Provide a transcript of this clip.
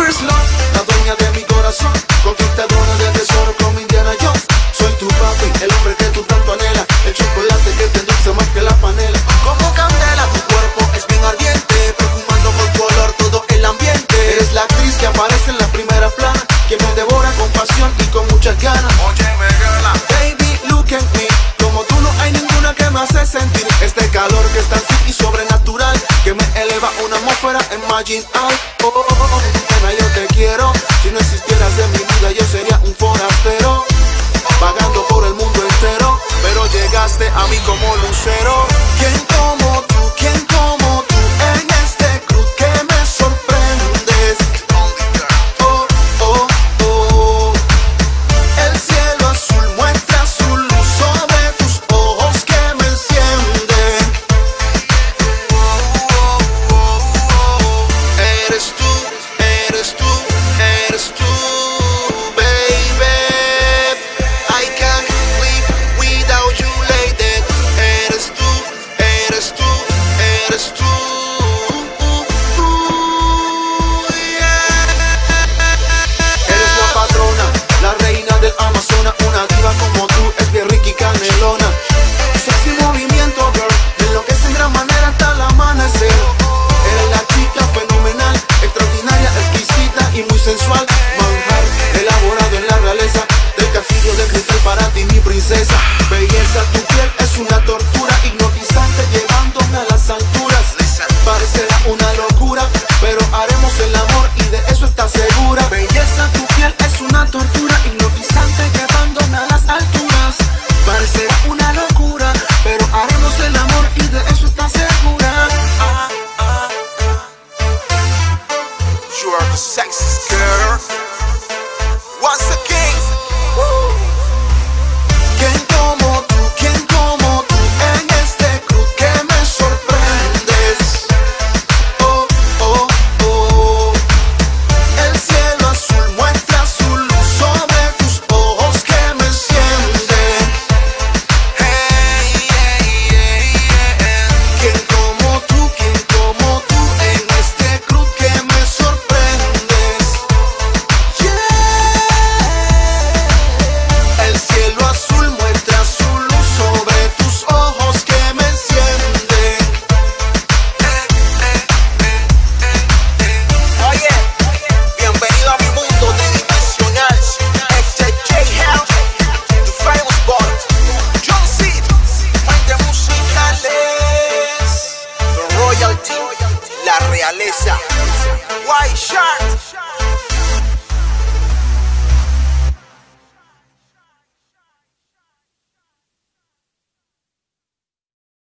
La dueña de mi corazón, conquistadora de tesoro como Indiana Jones. Soy tu papi, el hombre que tú tanto anhelas, el chocolate que te dulce más que la panela. Como candela, tu cuerpo es bien ardiente, perfumando con tu olor todo el ambiente. Eres la actriz que aparece en la primera plana, que me devora con pasión y con muchas ganas. Oye, me gana. Baby, look at me, como tú no hay ninguna que me hace sentir este calor que está así y sobrenatural, que me eleva una atmósfera en Out. Mí sexy girl. Once again. Why shine?